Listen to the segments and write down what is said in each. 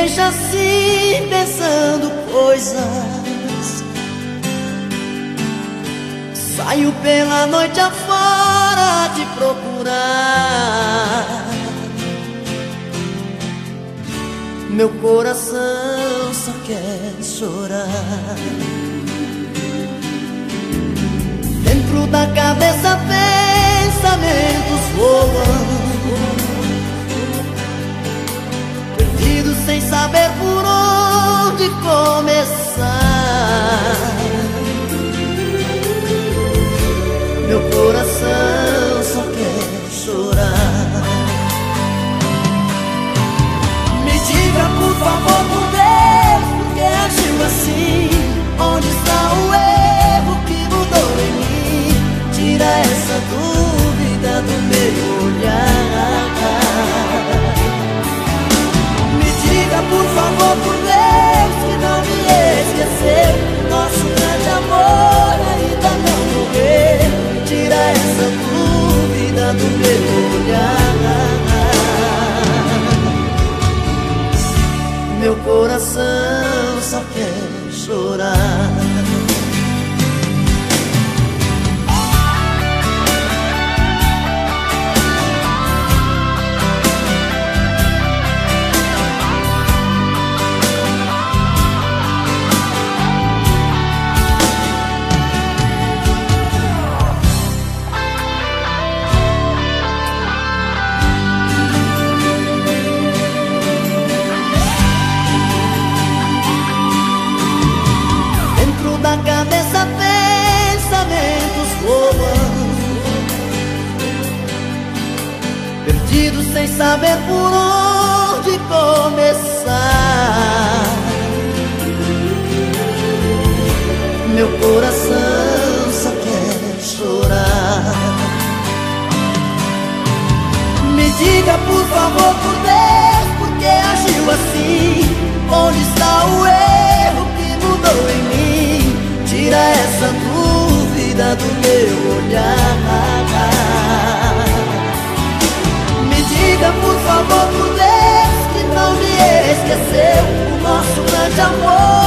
deixa assim pensando coisas. Saio pela noite afora te procurar. Meu coração só quer chorar. Dentro da cabeça pensamentos voam sem saber por onde começar. Meu coração só quer chorar. Me diga por favor por esqueceu O nosso grande amor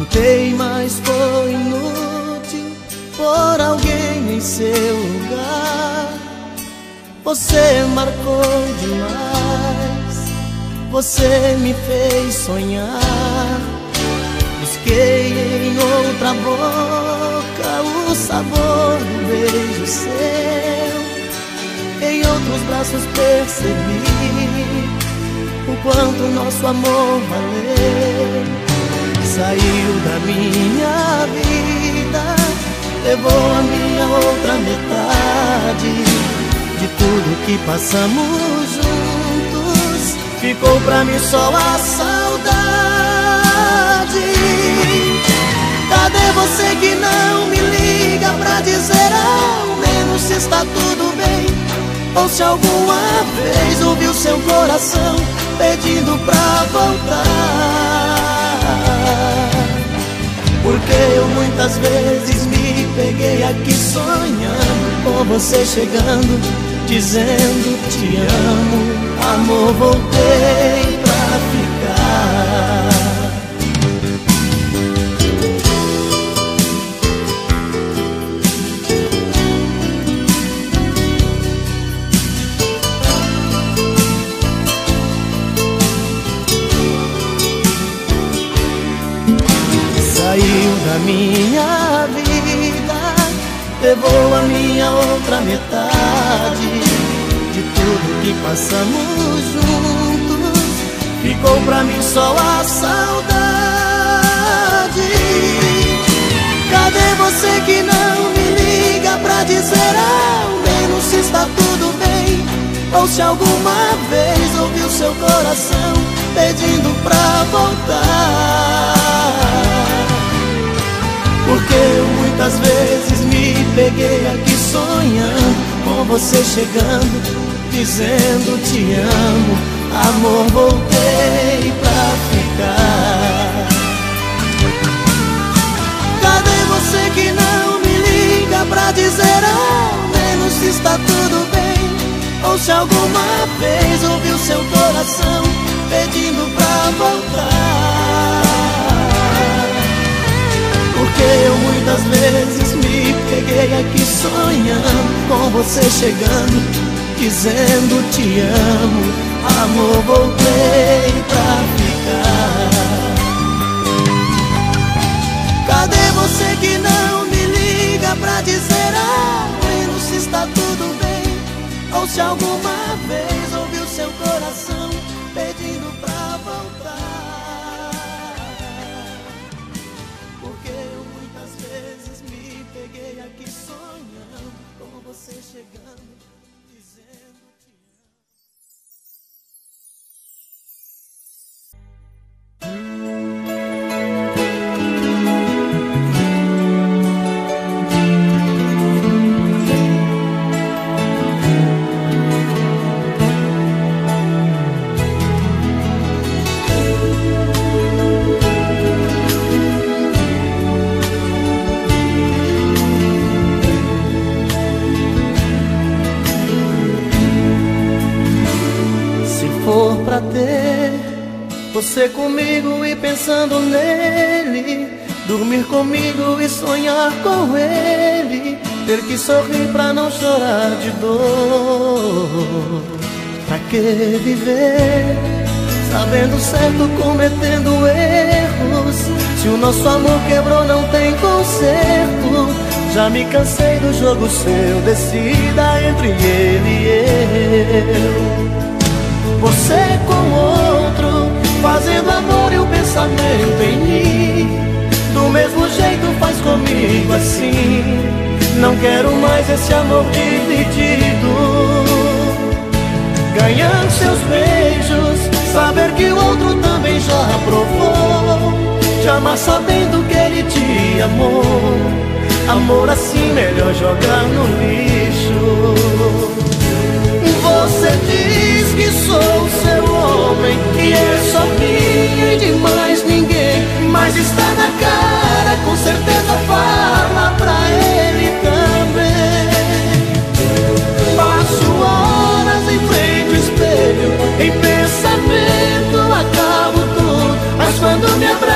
Tentei, mas foi inútil por alguém em seu lugar. Você marcou demais, você me fez sonhar. Busquei em outra boca o sabor do beijo seu. Em outros braços percebi o quanto nosso amor valeu saiu da minha vida, levou a minha outra metade de tudo que passamos juntos, ficou pra mim só a saudade. Cadê você que não me liga pra dizer ao menos se está tudo bem? Ou se alguma vez ouviu seu coração pedindo pra voltar Porque eu muitas vezes me peguei aqui sonhando com você chegando, dizendo te amo, amor, voltei pra ficar. Passamos juntos. Ficou pra mim só a saudade. Cadê você que não me liga pra dizer ao menos se está tudo bem? Ou se alguma vez ouviu seu coração pedindo pra voltar? Porque eu muitas vezes me peguei aqui sonhando com você chegando, dizendo te amo, amor, voltei pra ficar. Cadê você que não me liga pra dizer ao menos se está tudo bem? Ou se alguma vez ouviu seu coração pedindo pra voltar? Porque eu muitas vezes me peguei aqui sonhando com você chegando, dizendo te amo, amor, voltei pra ficar. Cadê você que não me liga pra dizer ao menos se está tudo bem? Ou se alguma vez ouviu seu coração pedindo pra voltar? Porque eu muitas vezes me peguei aqui sonhando com você chegando, e pensando nele, dormir comigo e sonhar com ele, ter que sorrir pra não chorar de dor. Pra que viver sabendo certo, cometendo erros? Se o nosso amor quebrou, não tem conserto. Já me cansei do jogo seu, decida entre ele e eu. Você com outro, fazendo amor e o pensamento em mim. Do mesmo jeito faz comigo assim. Não quero mais esse amor dividido. Ganhar seus beijos, saber que o outro também já provou. Te amar sabendo que ele te amou. Amor assim, melhor jogar no lixo. Você diz que sou seu homem Que é só minha de mais ninguém Mas está na cara, com certeza fala pra ele também. Passo horas em frente ao espelho Em pensamento acabo tudo Mas quando me abraça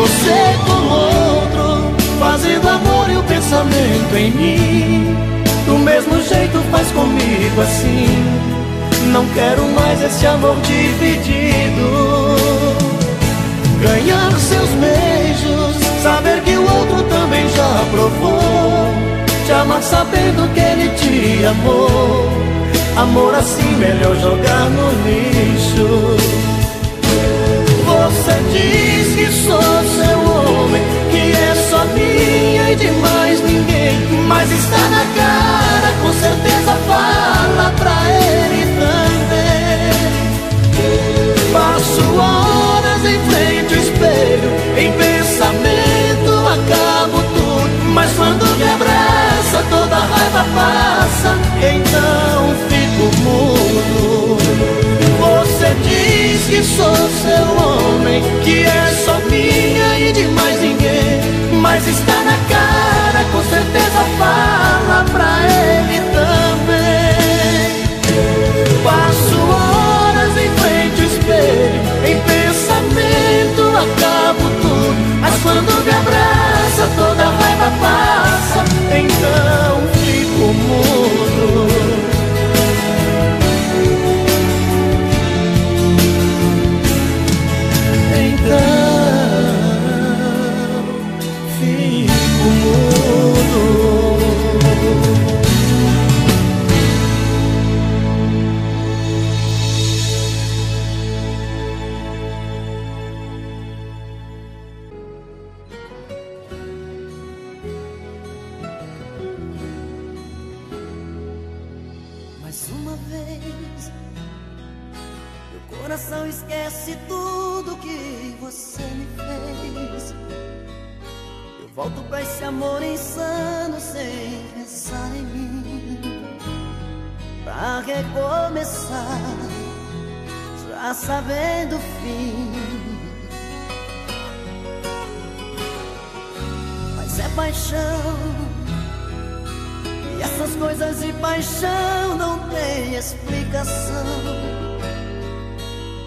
Você com outro, fazendo amor e o pensamento em mim. Do mesmo jeito faz comigo assim. Não quero mais esse amor dividido. Ganhar seus beijos, saber que o outro também já provou. Te amar sabendo que ele te amou. Amor assim melhor jogar no lixo diz que sou seu homem Que é só minha e de mais ninguém Mas está na cara, com certeza fala Que é só minha e de mais ninguém Mas está na cara, com certeza fala pra ele uma vez, meu coração esquece tudo que você me fez. Eu volto pra esse amor insano sem pensar em mim. Pra recomeçar, já sabendo o fim. Mas é paixão. E essas coisas de paixão não tem explicação.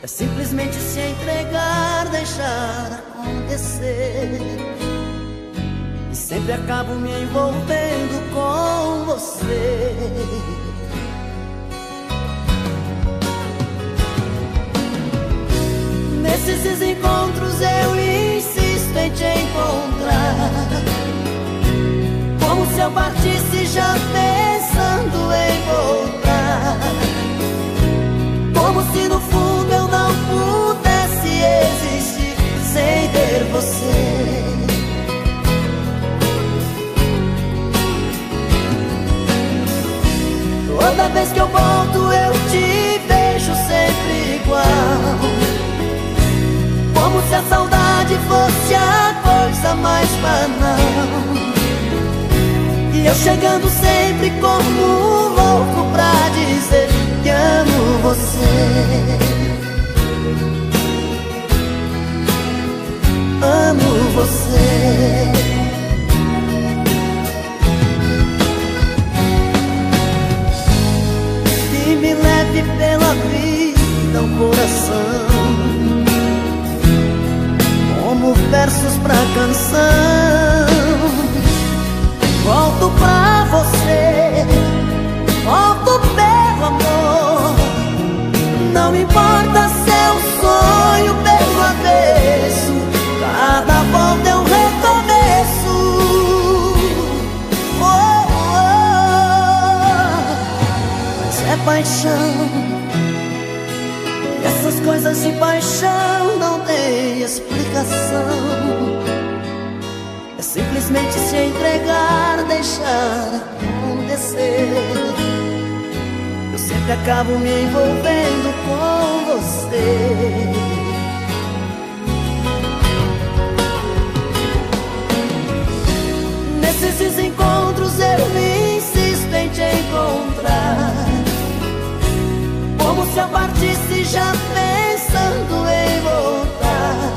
É simplesmente se entregar, deixar acontecer. E sempre acabo me envolvendo com você. Nesses encontros eu insisto em te encontrar. Eu partisse já pensando em voltar. Como se no fundo eu não pudesse existir sem ter você. Toda vez que eu volto eu te vejo sempre igual. Como se a saudade fosse a coisa mais banal eu chegando sempre como um louco pra dizer que amo você. Amo você. E me leve pela vida o coração. Como versos pra canção paixão, essas coisas de paixão não tem explicação. É simplesmente se entregar, deixar acontecer. Eu sempre acabo me envolvendo com você. Nesses encontros eu insisto em te encontrar. Partisse já pensando em voltar.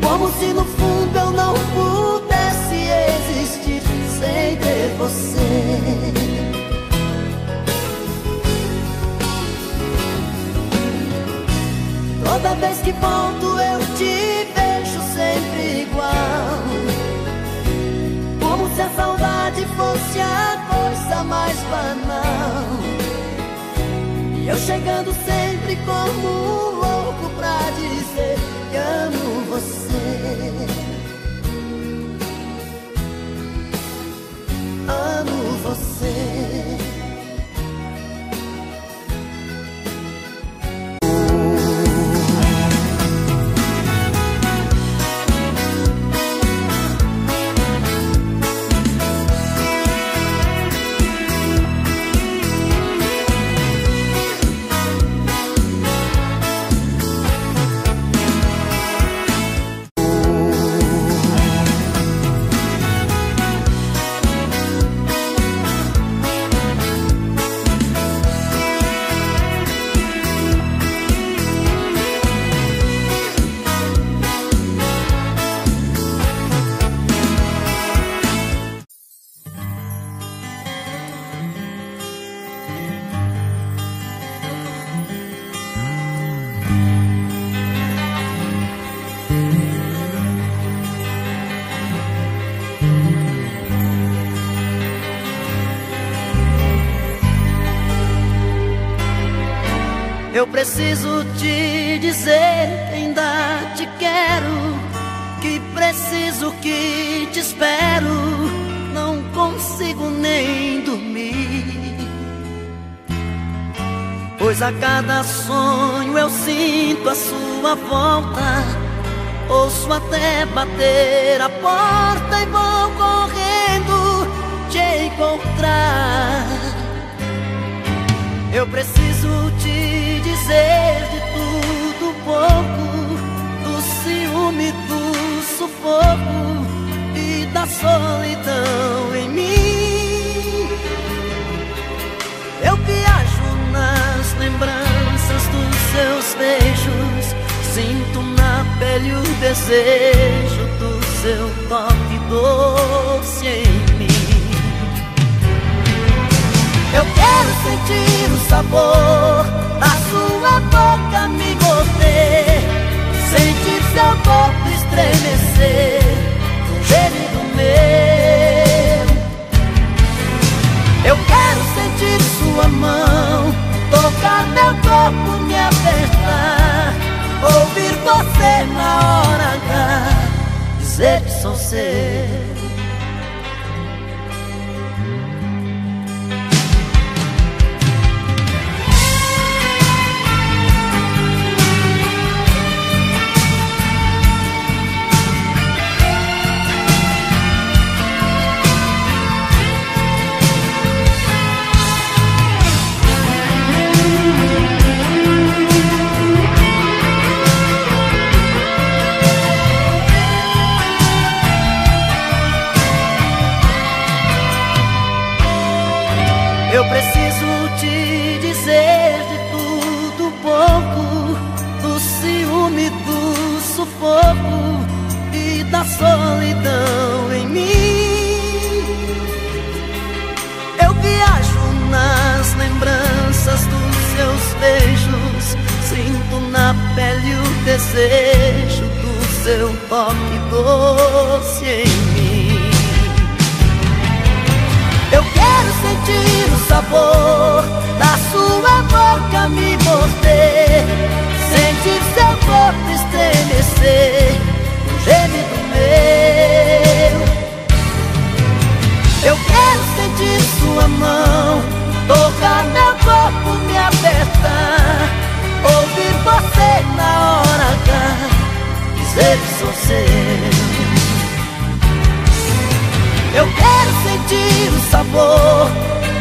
Como se no fundo eu não pudesse existir sem ter você. Toda vez que volto eu chegando sempre como preciso te dizer ainda te quero, que preciso que te espero, não consigo nem dormir. Pois a cada sonho eu sinto a sua volta, ouço até bater a porta e vou Eu preciso te dizer de tudo pouco, do ciúme, do sufoco e da solidão em mim. Eu viajo nas lembranças dos seus beijos, sinto na pele o desejo do seu toque doce em mim. Eu quero sentir o sabor da sua boca me morder, sentir seu corpo estremecer, um gemido meu. Eu quero sentir sua mão tocar meu corpo, me apertar, ouvir você na hora H dizer que sou seu. Doce em mim. Eu quero sentir o sabor da sua boca me morder, sentir seu corpo estremecer, um gemido meu. Eu quero sentir sua mão tocar meu corpo, me apertar, ouvir você na hora H dizer que sou seu. Eu quero sentir o sabor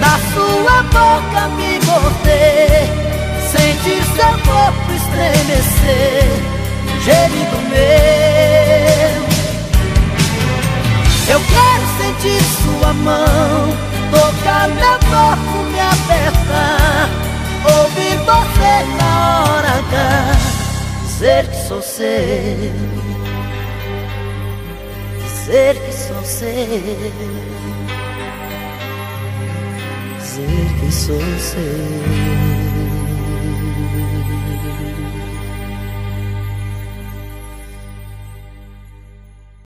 da sua boca me morder, sentir seu corpo estremecer, um gemido meu. Eu quero sentir sua mão tocar meu corpo, me apertar, ouvir você na hora H dizer que sou seu. Dizer que sou seu, dizer que sou seu.